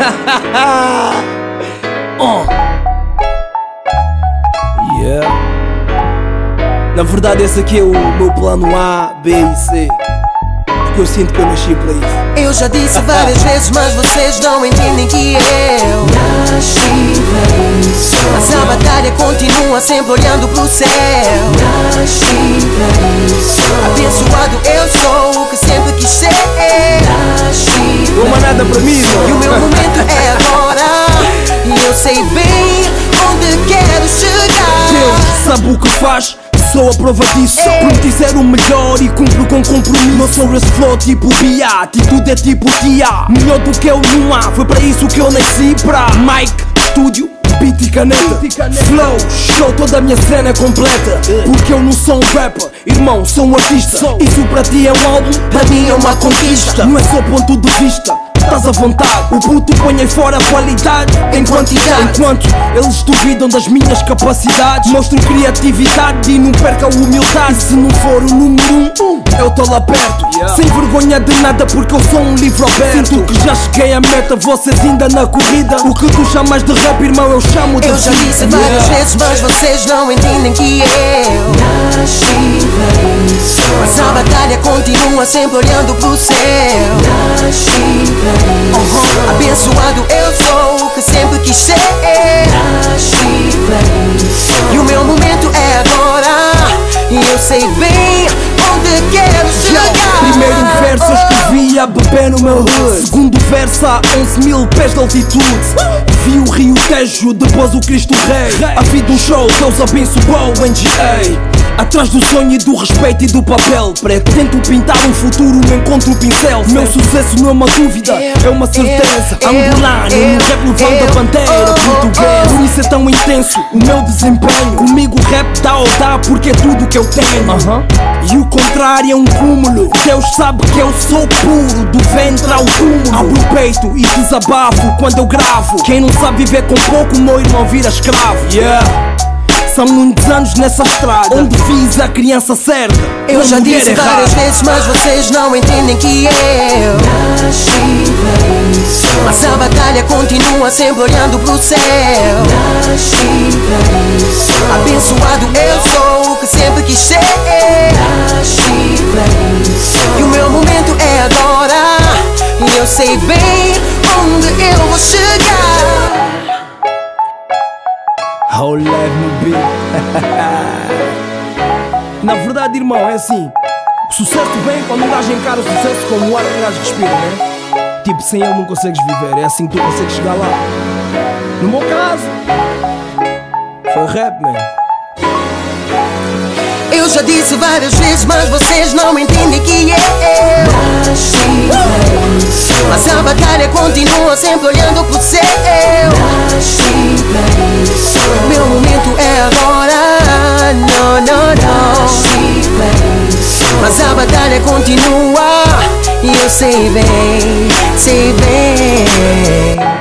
oh. Yeah. Na verdade, esse aqui é o meu plano A, B e C. Porque eu sinto que eu nasci para isso. Eu já disse várias vezes, mas vocês não entendem que eu nasci para isso. Mas a batalha continua sempre olhando pro céu. Nasci para isso. Abençoado eu sou o que sempre quis ser. Não há nada para mim, E sei bem onde quero chegar. Deus sabe o que faz. Sou a prova disso. Prometi ser o melhor e cumpro com compromisso. Não sou esse flow tipo Bia Atitude é tipo tia Melhor do que eu não há. Foi para isso que eu nasci. Pra Mike, estúdio Beat e caneta. Flow, show, toda a minha cena é completa. Porque eu não sou um rapper Irmão, sou um artista. Isso para ti é um álbum Para mim é uma conquista. Não é só ponto de vista Estás à vontade, o puto põe aí fora a qualidade em quantidade. Enquanto eles duvidam das minhas capacidades, mostro criatividade e não perca a humildade. E se não for o número um, eu tô lá perto, sem vergonha de nada, porque eu sou um livro aberto. Sinto que já cheguei à meta, vocês ainda na corrida. O que tu chamas de rap, irmão, eu chamo de Eu já disse várias vezes, mas vocês não entendem que eu nasci para isso. Mas a batalha continua sempre olhando pro céu. A beber no meu hood Segundo verso a 11 mil pés de altitude. Vi o rio Tejo, depois o Cristo Rei. A vida um show, Deus abençoou o NGA Atrás do sonho e do respeito e do papel. Preto, tento pintar um futuro, encontro o pincel. Meu sucesso não é uma dúvida, é uma certeza. Angolano, no rap levando a bandeira portuguesa. Por isso é tão intenso o meu desempenho. Comigo o rap dá ou dá porque é tudo que eu tenho. E o contrário é um cúmulo. Deus sabe que eu sou puro Do ventre ao túmulo. Abro o peito e desabafo quando eu gravo. Quem não sabe viver com pouco, meu irmão vira escravo. Yeah são muitos anos nessa estrada Onde fiz a criança certa Eu já disse errada. várias vezes, mas vocês não entendem que eu nasci isso. Mas a batalha continua sempre olhando pro céu. Nasci isso. Abençoado eu sou o que sempre quis ser. Nasci isso. E o meu momento é agora. E eu sei bem onde eu vou chegar. Whole life no beat. Na verdade, irmão, é assim. O sucesso vem quando um gajo encara o sucesso como o ar que um gajo respira, né? Tipo, sem ele não consegues viver. É assim que tu consegues chegar lá. No meu caso, foi rap, man. Eu já disse várias vezes, mas vocês não entendem que isso. Mas a batalha continua sempre olhando pro céu. Continua. E eu sei bem, sei bem.